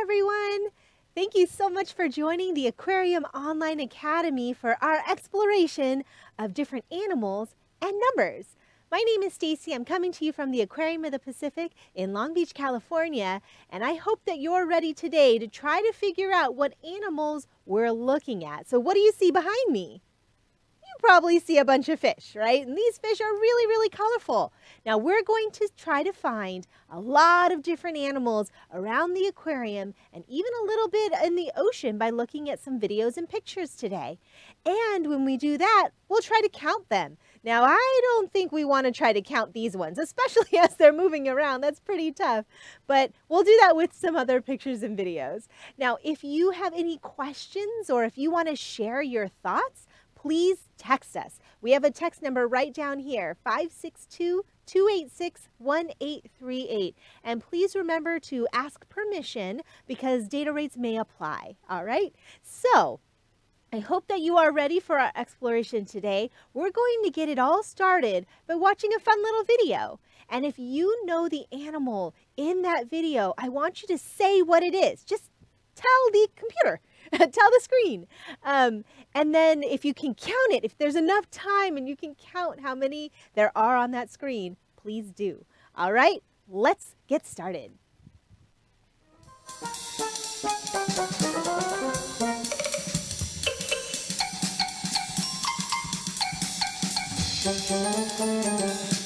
everyone. Thank you so much for joining the Aquarium Online Academy for our exploration of different animals and numbers. My name is Stacy. I'm coming to you from the Aquarium of the Pacific in Long Beach, California, and I hope that you're ready today to try to figure out what animals we're looking at. So what do you see behind me? Probably see a bunch of fish, right? And these fish are really, really colorful. Now we're going to try to find a lot of different animals around the aquarium and even a little bit in the ocean by looking at some videos and pictures today. And when we do that, we'll try to count them. Now, I don't think we want to try to count these ones, especially as they're moving around. That's pretty tough. But we'll do that with some other pictures and videos. Now, if you have any questions or if you want to share your thoughts, please text us. We have a text number right down here, 562 286 1838. And please remember to ask permission because data rates may apply. All right? So, I hope that you are ready for our exploration today. We're going to get it all started by watching a fun little video. And if you know the animal in that video, I want you to say what it is. Just tell the computer, tell the screen. Um, and then if you can count it, if there's enough time and you can count how many there are on that screen, please do. All right, let's get started. Oh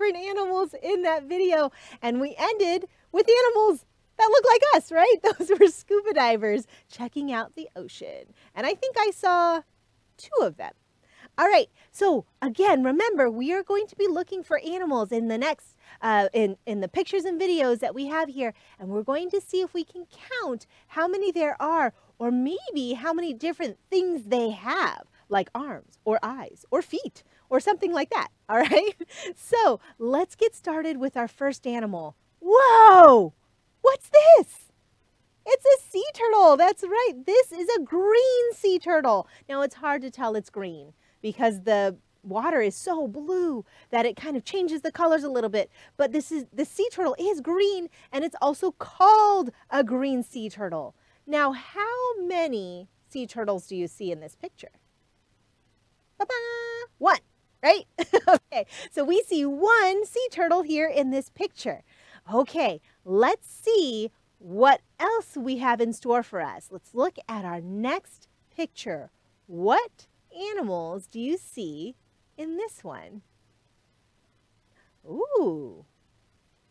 different animals in that video. And we ended with animals that look like us, right? Those were scuba divers checking out the ocean. And I think I saw two of them. All right, so again, remember, we are going to be looking for animals in the next, uh, in, in the pictures and videos that we have here, and we're going to see if we can count how many there are, or maybe how many different things they have, like arms, or eyes, or feet, or something like that, all right? So let's get started with our first animal. Whoa, what's this? It's a sea turtle. That's right. This is a green sea turtle. Now it's hard to tell it's green because the water is so blue that it kind of changes the colors a little bit. But this is the sea turtle is green and it's also called a green sea turtle. Now, how many sea turtles do you see in this picture? Ba-ba! One, right? okay, so we see one sea turtle here in this picture. Okay, let's see what else we have in store for us. Let's look at our next picture. What animals do you see in this one? Ooh,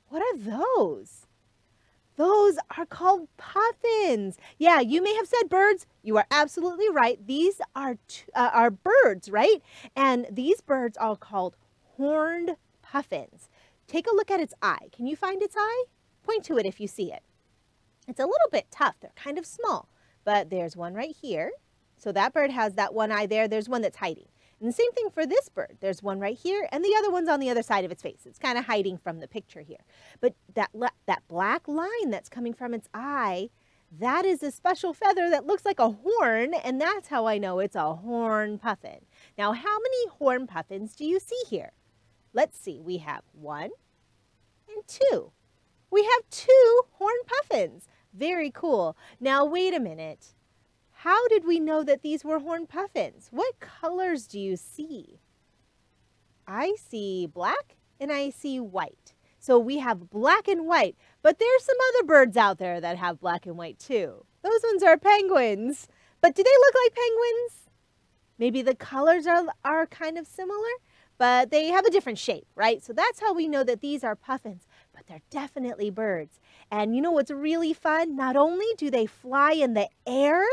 what are those? Those are called puffins. Yeah, you may have said birds. You are absolutely right. These are, uh, are birds, right? And these birds are called horned puffins. Take a look at its eye. Can you find its eye? Point to it if you see it. It's a little bit tough. They're kind of small, but there's one right here. So that bird has that one eye there. There's one that's hiding. And the same thing for this bird. There's one right here, and the other one's on the other side of its face. It's kind of hiding from the picture here. But that, that black line that's coming from its eye, that is a special feather that looks like a horn, and that's how I know it's a horn puffin. Now, how many horn puffins do you see here? Let's see. We have one and two. We have two horn puffins. Very cool. Now, wait a minute. How did we know that these were horned puffins? What colors do you see? I see black and I see white. So we have black and white, but there's some other birds out there that have black and white too. Those ones are penguins. But do they look like penguins? Maybe the colors are, are kind of similar, but they have a different shape, right? So that's how we know that these are puffins, but they're definitely birds. And you know what's really fun? Not only do they fly in the air,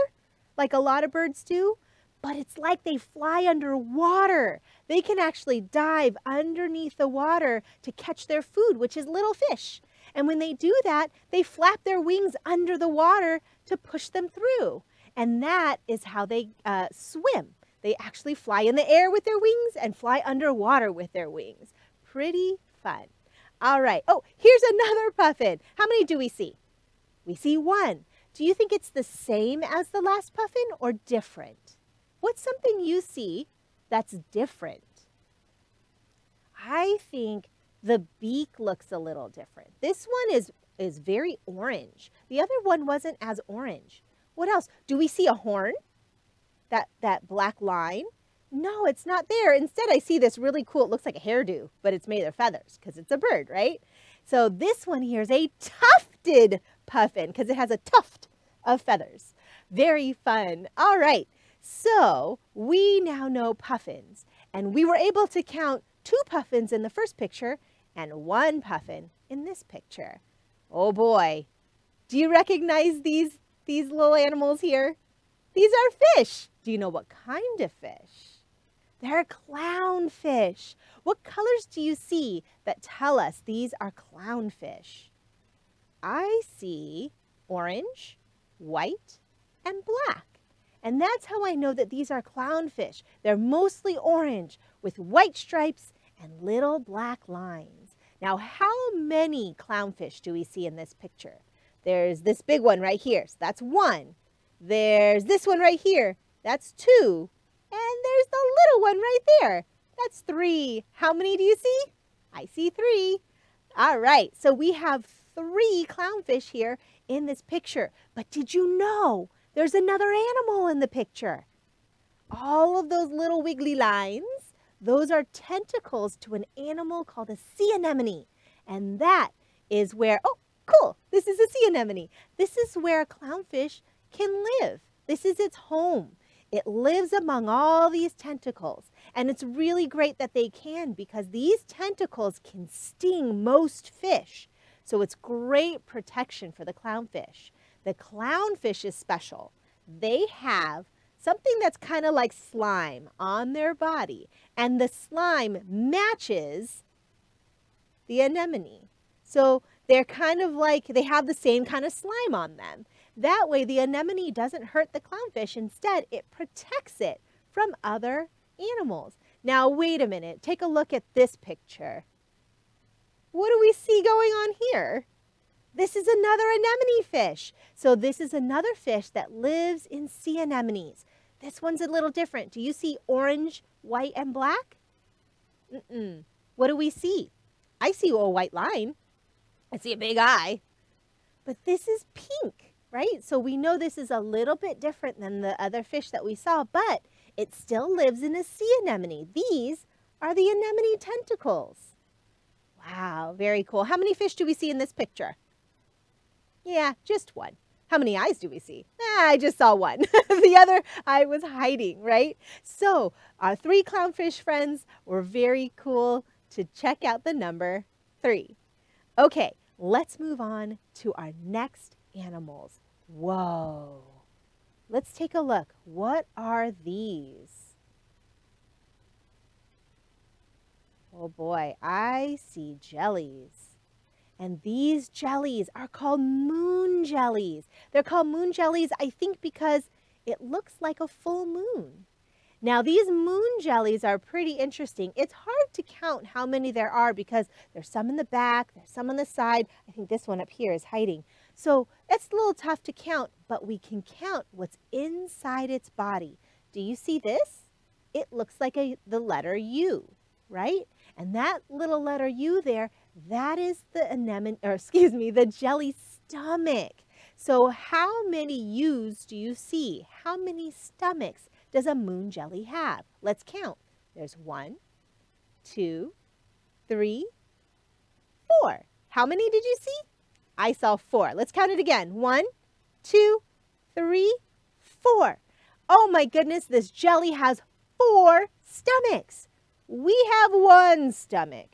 like a lot of birds do, but it's like they fly underwater. They can actually dive underneath the water to catch their food, which is little fish. And when they do that, they flap their wings under the water to push them through. And that is how they uh, swim. They actually fly in the air with their wings and fly underwater with their wings. Pretty fun. All right. Oh, here's another puffin. How many do we see? We see one. Do you think it's the same as the last puffin or different? What's something you see that's different? I think the beak looks a little different. This one is, is very orange. The other one wasn't as orange. What else? Do we see a horn? That, that black line? No, it's not there. Instead, I see this really cool, it looks like a hairdo, but it's made of feathers because it's a bird, right? So this one here is a tufted puffin because it has a tuft of feathers. Very fun. All right. So we now know puffins, and we were able to count two puffins in the first picture and one puffin in this picture. Oh boy. Do you recognize these, these little animals here? These are fish. Do you know what kind of fish? They're clownfish. What colors do you see that tell us these are clownfish? I see orange, white, and black. And that's how I know that these are clownfish. They're mostly orange with white stripes and little black lines. Now, how many clownfish do we see in this picture? There's this big one right here, so that's one. There's this one right here, that's two. And there's the little one right there, that's three. How many do you see? I see three. All right, so we have three clownfish here in this picture. But did you know there's another animal in the picture. All of those little wiggly lines, those are tentacles to an animal called a sea anemone. And that is where, oh, cool, this is a sea anemone. This is where a clownfish can live. This is its home. It lives among all these tentacles. And it's really great that they can because these tentacles can sting most fish. So it's great protection for the clownfish. The clownfish is special. They have something that's kind of like slime on their body, and the slime matches the anemone. So they're kind of like, they have the same kind of slime on them. That way, the anemone doesn't hurt the clownfish. Instead, it protects it from other animals. Now, wait a minute. Take a look at this picture. What do we see going on here? This is another anemone fish. So this is another fish that lives in sea anemones. This one's a little different. Do you see orange, white, and black? Mm-mm. What do we see? I see a white line. I see a big eye. But this is pink, right? So we know this is a little bit different than the other fish that we saw, but it still lives in a sea anemone. These are the anemone tentacles. Wow, very cool. How many fish do we see in this picture? Yeah, just one. How many eyes do we see? Ah, I just saw one. the other eye was hiding, right? So our three clownfish friends were very cool to check out the number three. Okay, let's move on to our next animals. Whoa. Let's take a look. What are these? Oh boy, I see jellies. And these jellies are called moon jellies. They're called moon jellies, I think, because it looks like a full moon. Now, these moon jellies are pretty interesting. It's hard to count how many there are because there's some in the back, there's some on the side. I think this one up here is hiding. So it's a little tough to count, but we can count what's inside its body. Do you see this? It looks like a, the letter U, right? And that little letter U there that is the anemone, or excuse me, the jelly stomach. So how many U's do you see? How many stomachs does a moon jelly have? Let's count. There's one, two, three, four. How many did you see? I saw four. Let's count it again. One, two, three, four. Oh my goodness, this jelly has four stomachs. We have one stomach.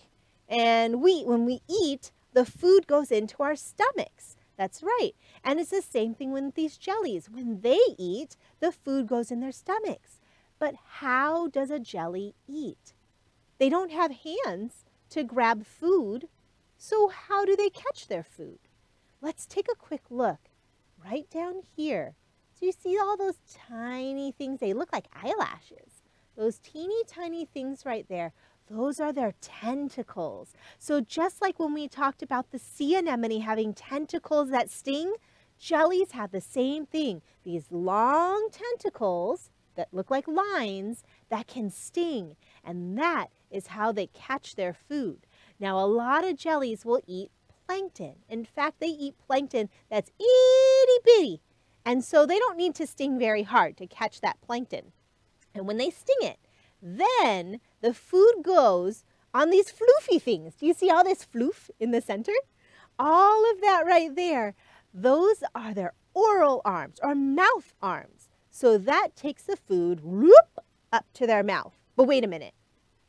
And we, when we eat, the food goes into our stomachs. That's right. And it's the same thing with these jellies. When they eat, the food goes in their stomachs. But how does a jelly eat? They don't have hands to grab food. So how do they catch their food? Let's take a quick look right down here. Do you see all those tiny things? They look like eyelashes. Those teeny tiny things right there, those are their tentacles. So just like when we talked about the sea anemone having tentacles that sting, jellies have the same thing. These long tentacles that look like lines that can sting. And that is how they catch their food. Now, a lot of jellies will eat plankton. In fact, they eat plankton that's itty bitty. And so they don't need to sting very hard to catch that plankton. And when they sting it, then the food goes on these floofy things. Do you see all this floof in the center? All of that right there, those are their oral arms or mouth arms. So that takes the food whoop, up to their mouth. But wait a minute.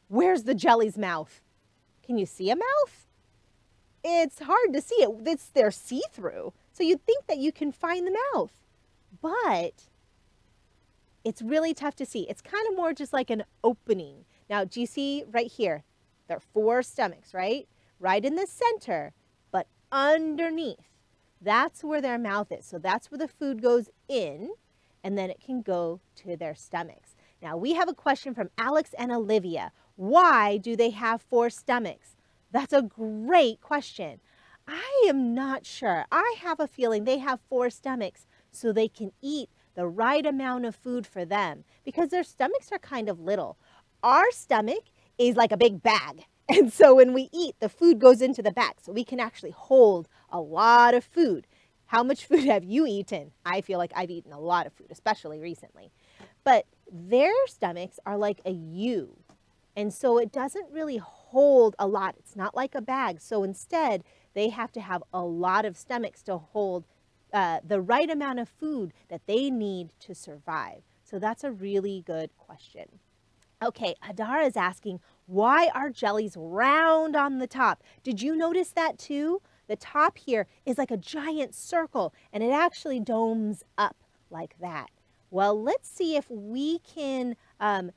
Where's the jelly's mouth? Can you see a mouth? it's hard to see it. It's they're see-through. So you'd think that you can find the mouth. But it's really tough to see. It's kind of more just like an opening. Now, do you see right here? There are four stomachs, right? Right in the center, but underneath. That's where their mouth is. So that's where the food goes in, and then it can go to their stomachs. Now, we have a question from Alex and Olivia. Why do they have four stomachs? That's a great question. I am not sure. I have a feeling they have four stomachs so they can eat the right amount of food for them because their stomachs are kind of little. Our stomach is like a big bag. And so when we eat, the food goes into the back so we can actually hold a lot of food. How much food have you eaten? I feel like I've eaten a lot of food, especially recently. But their stomachs are like a U. And so it doesn't really hold a lot. It's not like a bag. So instead, they have to have a lot of stomachs to hold uh, the right amount of food that they need to survive. So that's a really good question. Okay, Adara is asking, why are jellies round on the top? Did you notice that too? The top here is like a giant circle and it actually domes up like that. Well, let's see if we can um,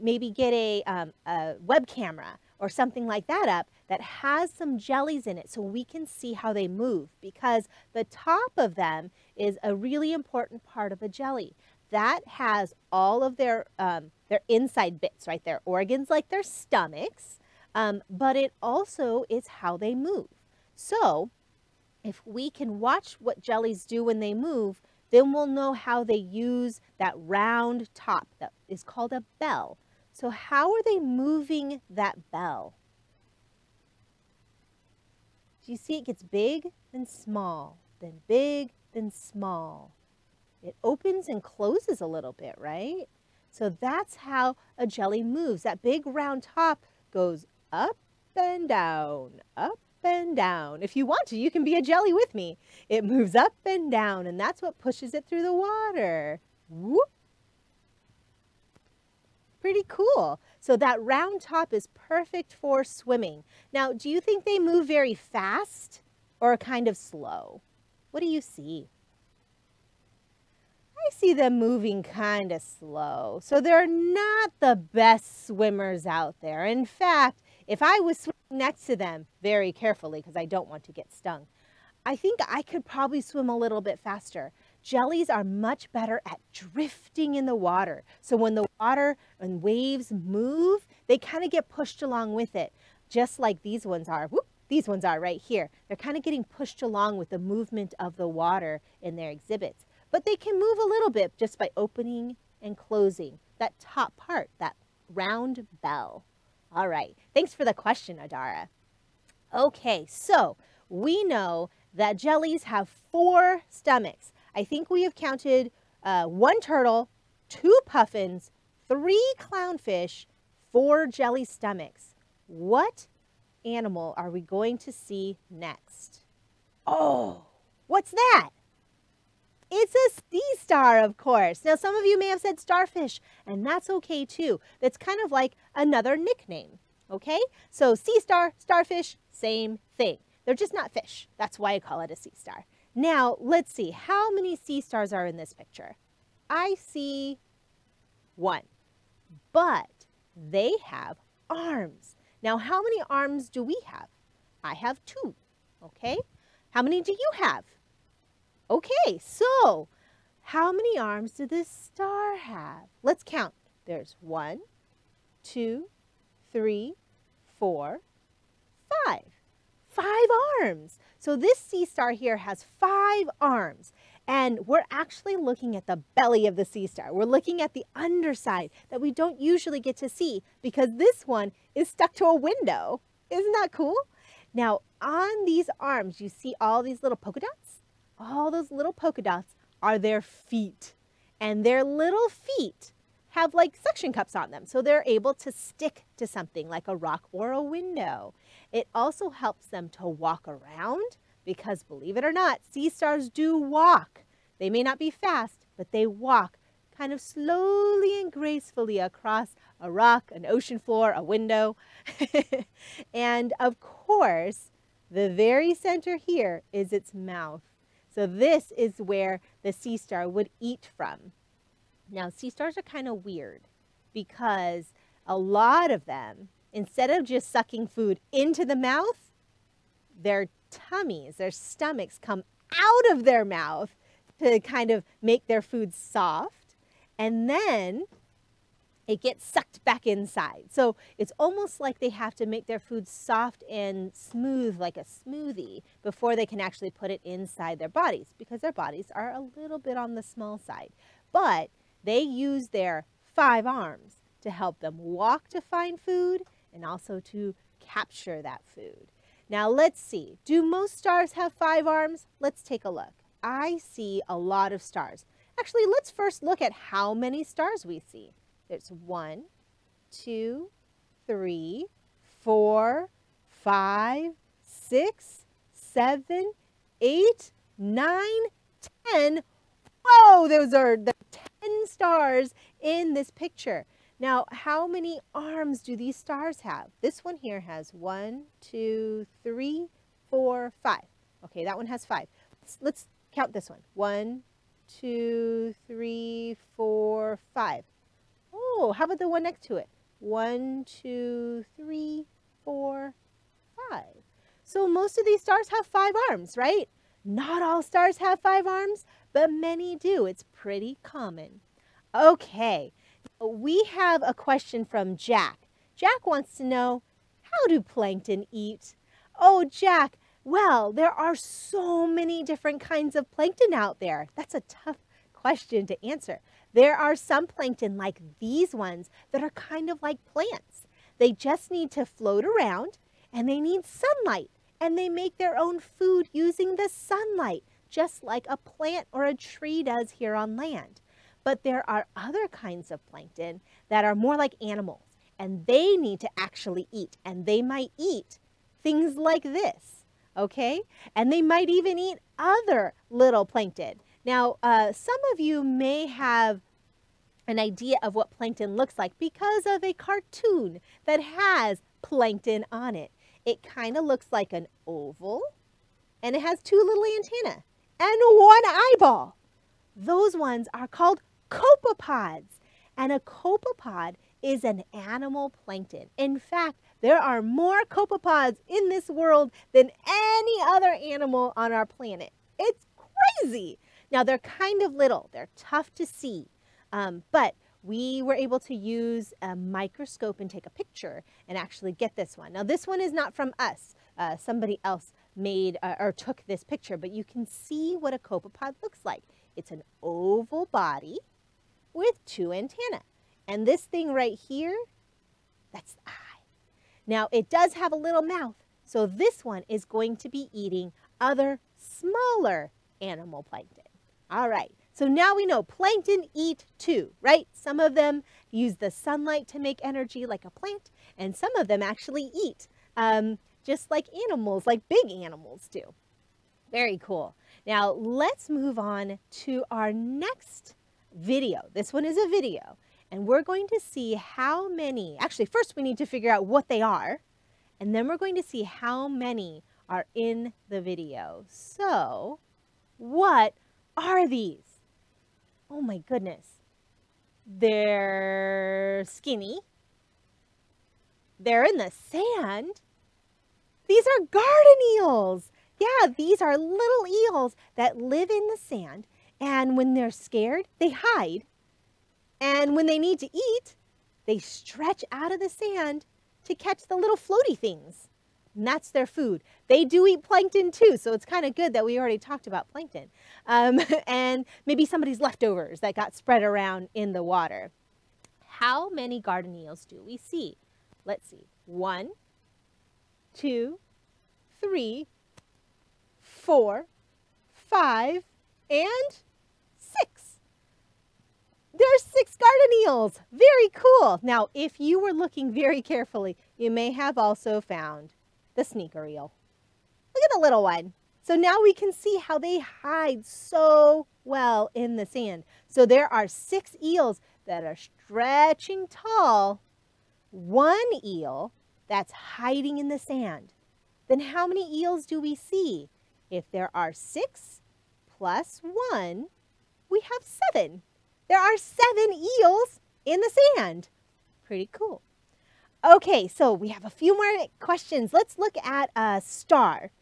maybe get a, um, a web camera or something like that up that has some jellies in it so we can see how they move because the top of them is a really important part of a jelly. That has all of their, um, their inside bits, right? Their organs like their stomachs, um, but it also is how they move. So if we can watch what jellies do when they move, then we'll know how they use that round top that is called a bell. So how are they moving that bell? Do you see it gets big, then small, then big, then small. It opens and closes a little bit, right? So that's how a jelly moves. That big round top goes up and down, up and down. If you want to, you can be a jelly with me. It moves up and down, and that's what pushes it through the water. Whoop, Pretty cool. So that round top is perfect for swimming. Now, do you think they move very fast or kind of slow? What do you see? I see them moving kind of slow. So they're not the best swimmers out there. In fact, if I was swimming next to them very carefully, because I don't want to get stung, I think I could probably swim a little bit faster. Jellies are much better at drifting in the water. So when the water and waves move, they kind of get pushed along with it, just like these ones are. Whoop, these ones are right here. They're kind of getting pushed along with the movement of the water in their exhibits. But they can move a little bit just by opening and closing that top part, that round bell. All right, thanks for the question, Adara. Okay, so we know that jellies have four stomachs. I think we have counted uh, one turtle, two puffins, three clownfish, four jelly stomachs. What animal are we going to see next? Oh, what's that? It's a sea star, of course. Now, some of you may have said starfish, and that's okay too. That's kind of like another nickname, okay? So sea star, starfish, same thing. They're just not fish. That's why I call it a sea star. Now, let's see. How many sea stars are in this picture? I see one, but they have arms. Now, how many arms do we have? I have two, okay? How many do you have? Okay, so how many arms does this star have? Let's count. There's one, two, three, four, five. Five arms. So this sea star here has five arms. And we're actually looking at the belly of the sea star. We're looking at the underside that we don't usually get to see because this one is stuck to a window. Isn't that cool? Now, on these arms, you see all these little polka dots? All those little polka dots are their feet. And their little feet have like suction cups on them. So they're able to stick to something like a rock or a window. It also helps them to walk around because believe it or not, sea stars do walk. They may not be fast, but they walk kind of slowly and gracefully across a rock, an ocean floor, a window. and of course, the very center here is its mouth. So this is where the sea star would eat from. Now, sea stars are kind of weird because a lot of them, instead of just sucking food into the mouth, their tummies, their stomachs come out of their mouth to kind of make their food soft. And then it gets sucked back inside. So it's almost like they have to make their food soft and smooth like a smoothie before they can actually put it inside their bodies because their bodies are a little bit on the small side. But they use their five arms to help them walk to find food and also to capture that food. Now let's see, do most stars have five arms? Let's take a look. I see a lot of stars. Actually, let's first look at how many stars we see. There's one, two, three, four, five, six, seven, eight, nine, ten. Whoa, those are the 10 stars in this picture. Now, how many arms do these stars have? This one here has one, two, three, four, five. Okay, that one has five. Let's, let's count this one. One, two, three, four, five. Oh, how about the one next to it? One, two, three, four, five. So most of these stars have five arms, right? Not all stars have five arms, but many do. It's pretty common. Okay, we have a question from Jack. Jack wants to know, how do plankton eat? Oh, Jack, well, there are so many different kinds of plankton out there. That's a tough question to answer. There are some plankton like these ones that are kind of like plants. They just need to float around and they need sunlight and they make their own food using the sunlight, just like a plant or a tree does here on land. But there are other kinds of plankton that are more like animals and they need to actually eat and they might eat things like this, okay? And they might even eat other little plankton. Now, uh, some of you may have an idea of what plankton looks like because of a cartoon that has plankton on it. It kind of looks like an oval and it has two little antennae and one eyeball. Those ones are called copepods. And a copepod is an animal plankton. In fact, there are more copepods in this world than any other animal on our planet. It's crazy. Now, they're kind of little, they're tough to see, um, but we were able to use a microscope and take a picture and actually get this one. Now, this one is not from us. Uh, somebody else made uh, or took this picture, but you can see what a copepod looks like. It's an oval body with two antennae. And this thing right here, that's the eye. Now, it does have a little mouth, so this one is going to be eating other smaller animal plankton. All right, so now we know plankton eat too, right? Some of them use the sunlight to make energy like a plant, and some of them actually eat, um, just like animals, like big animals do. Very cool. Now let's move on to our next video. This one is a video, and we're going to see how many, actually first we need to figure out what they are, and then we're going to see how many are in the video. So what are these? Oh my goodness. They're skinny. They're in the sand. These are garden eels. Yeah, these are little eels that live in the sand. And when they're scared, they hide. And when they need to eat, they stretch out of the sand to catch the little floaty things. And that's their food. They do eat plankton too, so it's kind of good that we already talked about plankton. Um, and maybe somebody's leftovers that got spread around in the water. How many garden eels do we see? Let's see. One, two, three, four, five, and. There's six garden eels. Very cool. Now, if you were looking very carefully, you may have also found the sneaker eel. Look at the little one. So now we can see how they hide so well in the sand. So there are six eels that are stretching tall, one eel that's hiding in the sand. Then how many eels do we see? If there are six plus one, we have seven. There are seven eels in the sand. Pretty cool. Okay, so we have a few more questions. Let's look at a star.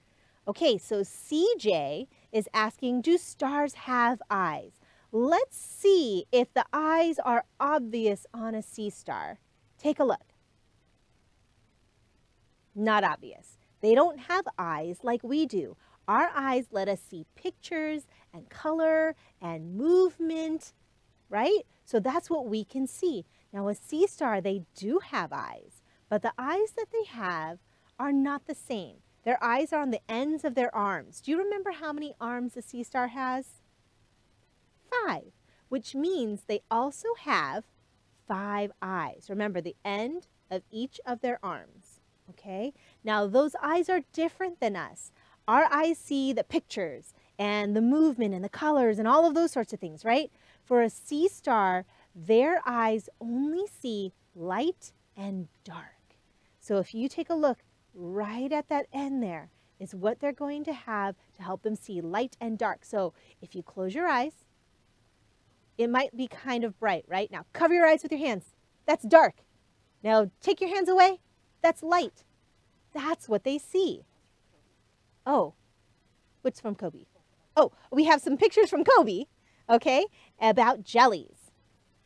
Okay, so CJ is asking, do stars have eyes? Let's see if the eyes are obvious on a sea star. Take a look. Not obvious. They don't have eyes like we do. Our eyes let us see pictures and color and movement, right? So that's what we can see. Now, a sea star, they do have eyes, but the eyes that they have are not the same. Their eyes are on the ends of their arms. Do you remember how many arms a sea star has? Five, which means they also have five eyes. Remember the end of each of their arms, okay? Now, those eyes are different than us. Our eyes see the pictures and the movement and the colors and all of those sorts of things, right? For a sea star, their eyes only see light and dark. So if you take a look right at that end there, is what they're going to have to help them see light and dark. So if you close your eyes, it might be kind of bright, right? Now cover your eyes with your hands. That's dark. Now take your hands away. That's light. That's what they see. Oh, what's from Kobe? Oh, we have some pictures from Kobe, okay, about jellies.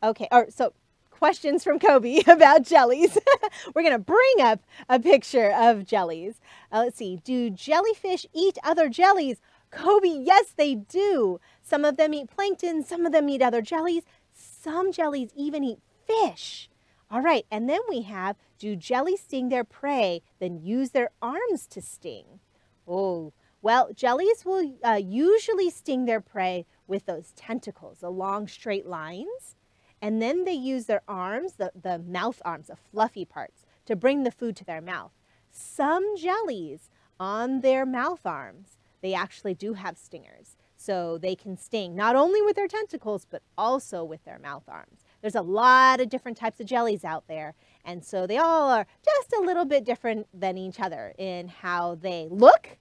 Okay, or so questions from Kobe about jellies. We're going to bring up a picture of jellies. Uh, let's see. Do jellyfish eat other jellies? Kobe, yes, they do. Some of them eat plankton, some of them eat other jellies. Some jellies even eat fish. All right, and then we have, do jellies sting their prey, then use their arms to sting? Oh, well, jellies will uh, usually sting their prey with those tentacles, the long straight lines. And then they use their arms, the, the mouth arms, the fluffy parts, to bring the food to their mouth. Some jellies on their mouth arms, they actually do have stingers. So they can sting not only with their tentacles, but also with their mouth arms. There's a lot of different types of jellies out there. And so they all are just a little bit different than each other in how they look,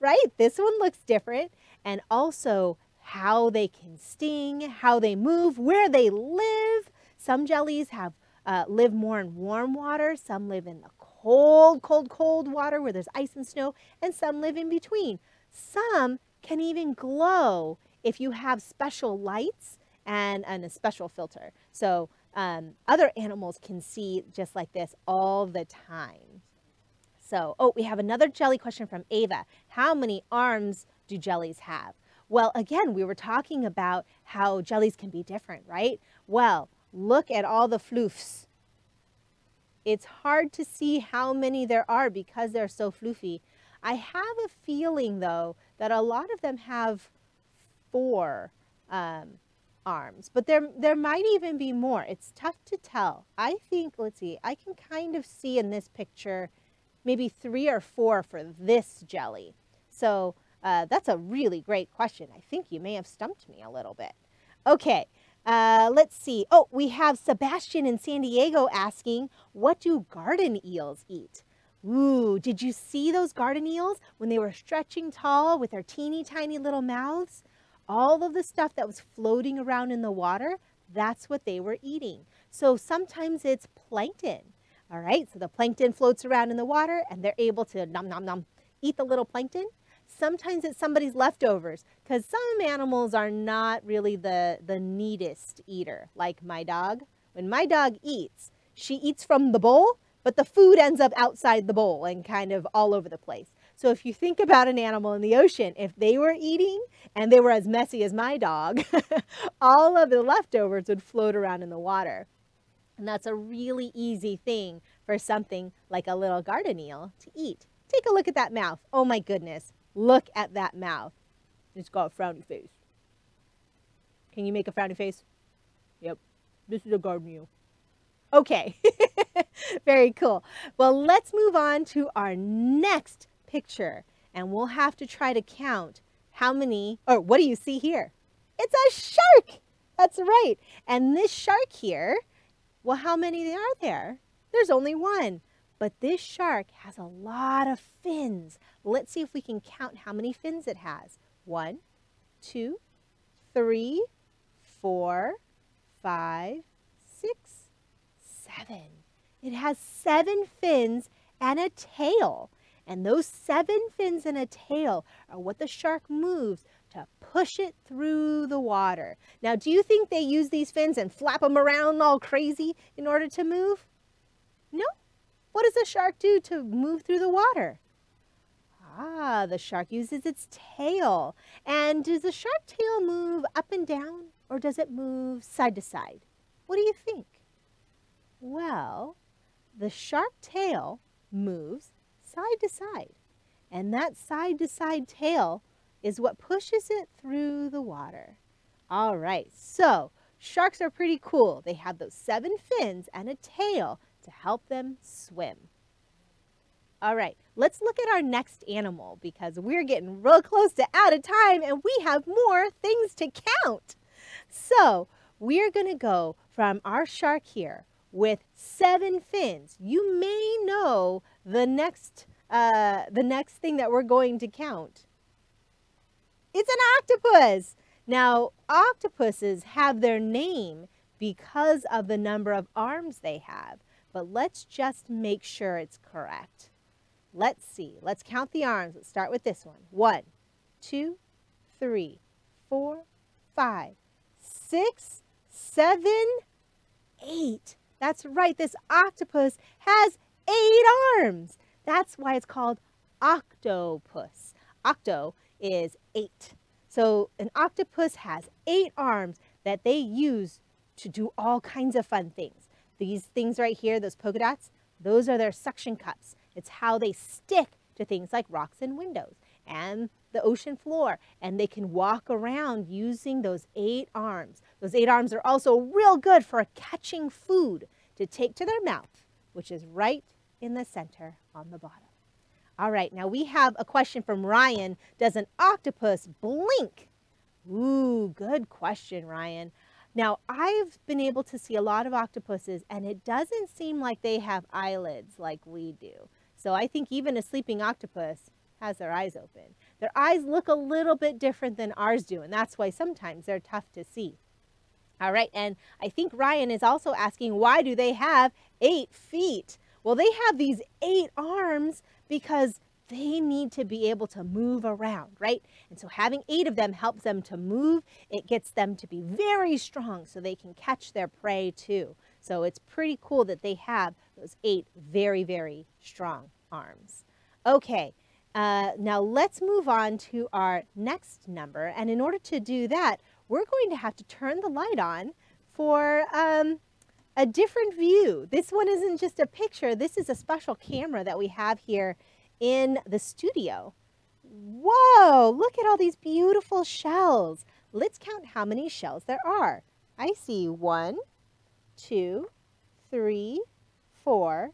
right? This one looks different. And also how they can sting, how they move, where they live. Some jellies have uh, live more in warm water. Some live in the cold, cold, cold water where there's ice and snow, and some live in between. Some can even glow if you have special lights and, and a special filter. So um, other animals can see just like this all the time. So, oh, we have another jelly question from Ava. How many arms do jellies have? Well, again, we were talking about how jellies can be different, right? Well, look at all the floofs. It's hard to see how many there are because they're so floofy. I have a feeling, though, that a lot of them have four um, arms, but there, there might even be more. It's tough to tell. I think, let's see, I can kind of see in this picture maybe three or four for this jelly. So uh, that's a really great question. I think you may have stumped me a little bit. Okay, uh, let's see. Oh, we have Sebastian in San Diego asking, what do garden eels eat? Ooh, did you see those garden eels when they were stretching tall with their teeny tiny little mouths? all of the stuff that was floating around in the water, that's what they were eating. So sometimes it's plankton. All right, so the plankton floats around in the water and they're able to nom nom nom eat the little plankton. Sometimes it's somebody's leftovers because some animals are not really the, the neatest eater, like my dog. When my dog eats, she eats from the bowl, but the food ends up outside the bowl and kind of all over the place. So if you think about an animal in the ocean, if they were eating and they were as messy as my dog, all of the leftovers would float around in the water. And that's a really easy thing for something like a little garden eel to eat. Take a look at that mouth. Oh my goodness. Look at that mouth. It's got a frowny face. Can you make a frowny face? Yep. This is a garden eel. Okay. Very cool. Well, let's move on to our next picture and we'll have to try to count how many, or what do you see here? It's a shark. That's right. And this shark here, well, how many are there? There's only one. But this shark has a lot of fins. Let's see if we can count how many fins it has. One, two, three, four, five, six, seven. It has seven fins and a tail. And those seven fins and a tail are what the shark moves to push it through the water. Now, do you think they use these fins and flap them around all crazy in order to move? No. What does a shark do to move through the water? Ah, the shark uses its tail. And does the shark tail move up and down or does it move side to side? What do you think? Well, the shark tail moves side to side. And that side to side tail is what pushes it through the water. All right, so sharks are pretty cool. They have those seven fins and a tail to help them swim. All right, let's look at our next animal because we're getting real close to out of time and we have more things to count. So we're going to go from our shark here with seven fins. You may know the next, uh, the next thing that we're going to count. It's an octopus. Now, octopuses have their name because of the number of arms they have, but let's just make sure it's correct. Let's see. Let's count the arms. Let's start with this one. One, two, three, four, five, six, seven, eight. That's right. This octopus has eight arms. That's why it's called octopus. Octo is eight. So an octopus has eight arms that they use to do all kinds of fun things. These things right here, those polka dots, those are their suction cups. It's how they stick to things like rocks and windows and the ocean floor. And they can walk around using those eight arms. Those eight arms are also real good for catching food to take to their mouth, which is right in the center on the bottom. All right, now we have a question from Ryan. Does an octopus blink? Ooh, good question, Ryan. Now, I've been able to see a lot of octopuses, and it doesn't seem like they have eyelids like we do. So I think even a sleeping octopus has their eyes open. Their eyes look a little bit different than ours do, and that's why sometimes they're tough to see. All right, and I think Ryan is also asking, why do they have eight feet? Well, they have these eight arms because they need to be able to move around, right? And so having eight of them helps them to move. It gets them to be very strong so they can catch their prey too. So it's pretty cool that they have those eight very, very strong arms. Okay, uh, now let's move on to our next number. And in order to do that, we're going to have to turn the light on for um, a different view. This one isn't just a picture. This is a special camera that we have here in the studio. Whoa, look at all these beautiful shells. Let's count how many shells there are. I see one, two, three, four,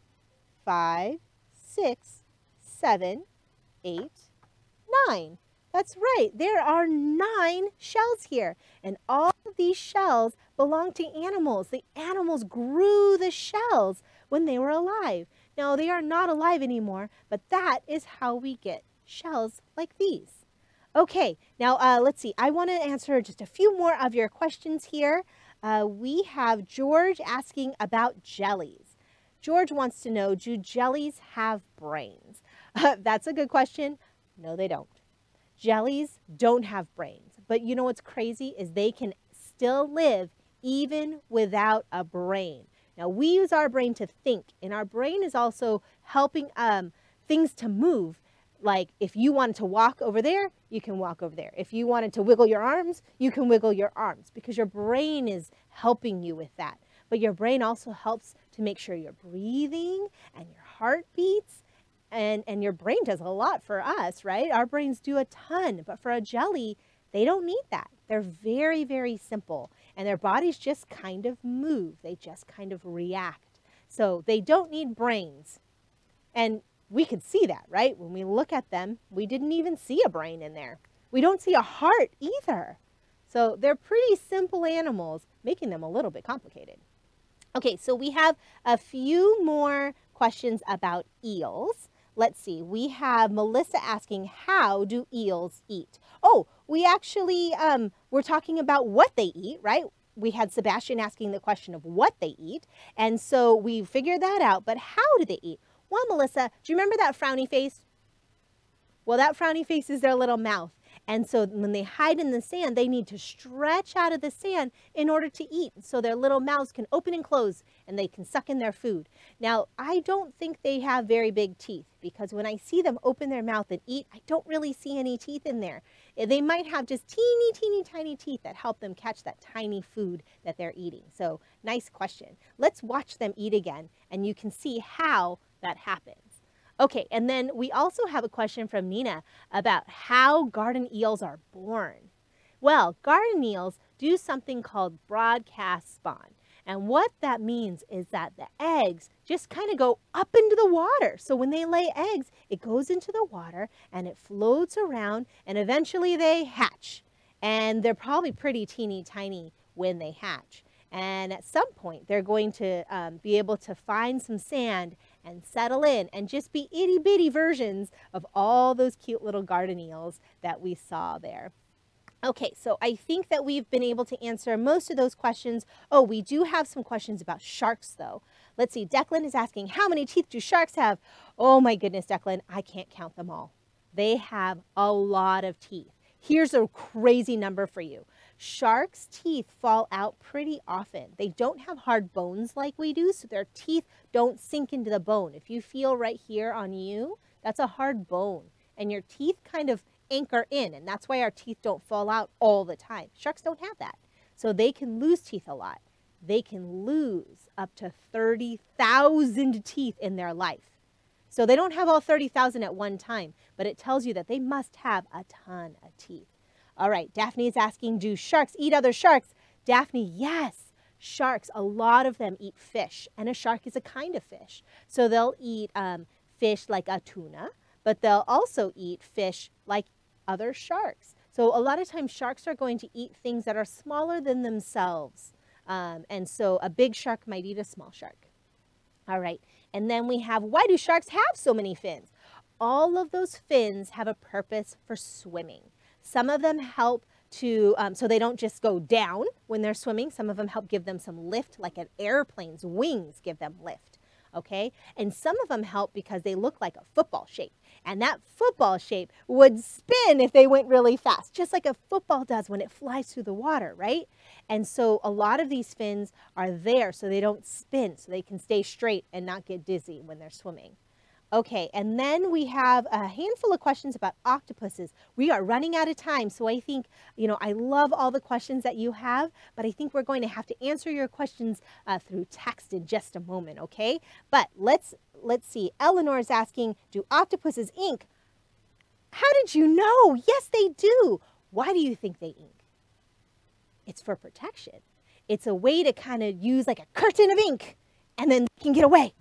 five, six, seven, eight, nine. That's right, there are nine shells here. And all of these shells belong to animals. The animals grew the shells when they were alive. Now, they are not alive anymore, but that is how we get shells like these. Okay, now uh, let's see. I want to answer just a few more of your questions here. Uh, we have George asking about jellies. George wants to know, do jellies have brains? That's a good question. No, they don't. Jellies don't have brains, but you know what's crazy is they can still live even without a brain. Now we use our brain to think and our brain is also helping um, things to move. Like if you wanted to walk over there, you can walk over there. If you wanted to wiggle your arms, you can wiggle your arms because your brain is helping you with that. But your brain also helps to make sure you're breathing and your heart beats and, and your brain does a lot for us, right? Our brains do a ton, but for a jelly, they don't need that. They're very, very simple, and their bodies just kind of move. They just kind of react. So they don't need brains. And we could see that, right? When we look at them, we didn't even see a brain in there. We don't see a heart either. So they're pretty simple animals, making them a little bit complicated. Okay, so we have a few more questions about eels. Let's see, we have Melissa asking, how do eels eat? Oh, we actually, um, we're talking about what they eat, right? We had Sebastian asking the question of what they eat. And so we figured that out, but how do they eat? Well, Melissa, do you remember that frowny face? Well, that frowny face is their little mouth. And so when they hide in the sand, they need to stretch out of the sand in order to eat. So their little mouths can open and close and they can suck in their food. Now, I don't think they have very big teeth because when I see them open their mouth and eat, I don't really see any teeth in there. Eh, they might have just teeny, teeny, tiny teeth that help them catch that tiny food that they're eating. So nice question. Let's watch them eat again and you can see how that happens. Okay, and then we also have a question from Nina about how garden eels are born. Well, garden eels do something called broadcast spawn. And what that means is that the eggs just kind of go up into the water. So when they lay eggs, it goes into the water and it floats around and eventually they hatch. And they're probably pretty teeny tiny when they hatch. And at some point, they're going to um, be able to find some sand and settle in and just be itty bitty versions of all those cute little garden eels that we saw there. Okay, so I think that we've been able to answer most of those questions. Oh, we do have some questions about sharks though. Let's see, Declan is asking, how many teeth do sharks have? Oh my goodness, Declan, I can't count them all. They have a lot of teeth. Here's a crazy number for you. Sharks' teeth fall out pretty often. They don't have hard bones like we do, so their teeth don't sink into the bone. If you feel right here on you, that's a hard bone. And your teeth kind of anchor in, and that's why our teeth don't fall out all the time. Sharks don't have that. So they can lose teeth a lot. They can lose up to 30,000 teeth in their life. So they don't have all 30,000 at one time, but it tells you that they must have a ton of teeth. All right, Daphne is asking, do sharks eat other sharks? Daphne, yes. Sharks, a lot of them eat fish, and a shark is a kind of fish. So they'll eat um, fish like a tuna, but they'll also eat fish like other sharks. So a lot of times sharks are going to eat things that are smaller than themselves. Um, and so a big shark might eat a small shark. All right, and then we have, why do sharks have so many fins? All of those fins have a purpose for swimming. Some of them help to, um, so they don't just go down when they're swimming. Some of them help give them some lift, like an airplane's wings give them lift, okay? And some of them help because they look like a football shape. And that football shape would spin if they went really fast, just like a football does when it flies through the water, right? And so a lot of these fins are there so they don't spin, so they can stay straight and not get dizzy when they're swimming. Okay, and then we have a handful of questions about octopuses. We are running out of time, so I think, you know, I love all the questions that you have, but I think we're going to have to answer your questions uh, through text in just a moment, okay? But let's, let's see. Eleanor is asking, do octopuses ink? How did you know? Yes, they do. Why do you think they ink? It's for protection. It's a way to kind of use like a curtain of ink and then can get away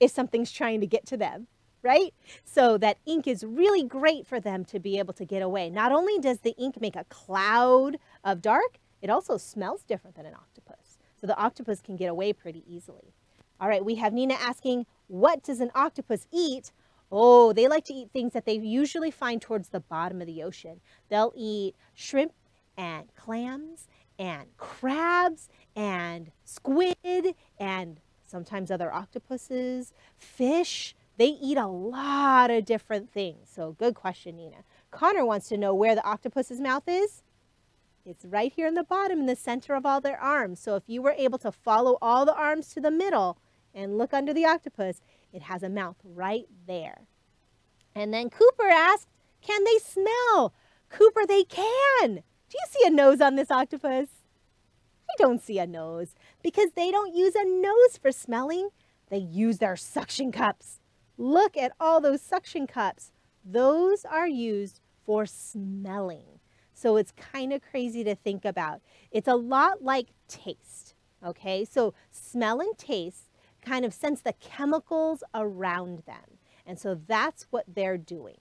if something's trying to get to them, right? So that ink is really great for them to be able to get away. Not only does the ink make a cloud of dark, it also smells different than an octopus. So the octopus can get away pretty easily. All right, we have Nina asking, what does an octopus eat? Oh, they like to eat things that they usually find towards the bottom of the ocean. They'll eat shrimp and clams and crabs and squid and sometimes other octopuses, fish. They eat a lot of different things. So good question, Nina. Connor wants to know where the octopus's mouth is. It's right here in the bottom in the center of all their arms. So if you were able to follow all the arms to the middle and look under the octopus, it has a mouth right there. And then Cooper asked, can they smell? Cooper, they can. Do you see a nose on this octopus? I don't see a nose because they don't use a nose for smelling. They use their suction cups. Look at all those suction cups. Those are used for smelling. So it's kind of crazy to think about. It's a lot like taste, okay? So smell and taste kind of sense the chemicals around them. And so that's what they're doing.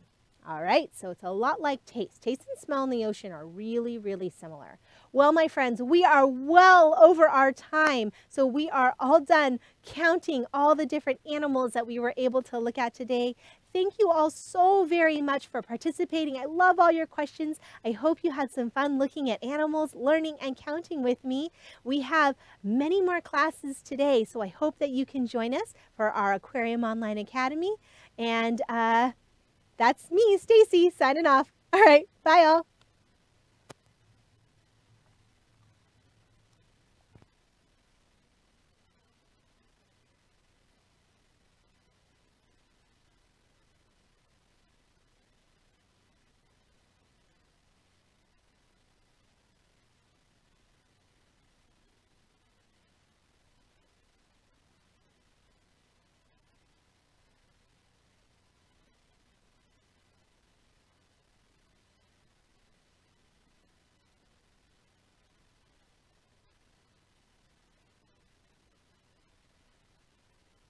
All right, so it's a lot like taste. Taste and smell in the ocean are really, really similar. Well, my friends, we are well over our time. So we are all done counting all the different animals that we were able to look at today. Thank you all so very much for participating. I love all your questions. I hope you had some fun looking at animals, learning and counting with me. We have many more classes today, so I hope that you can join us for our Aquarium Online Academy. And uh, that's me, Stacy, signing off. All right, bye all.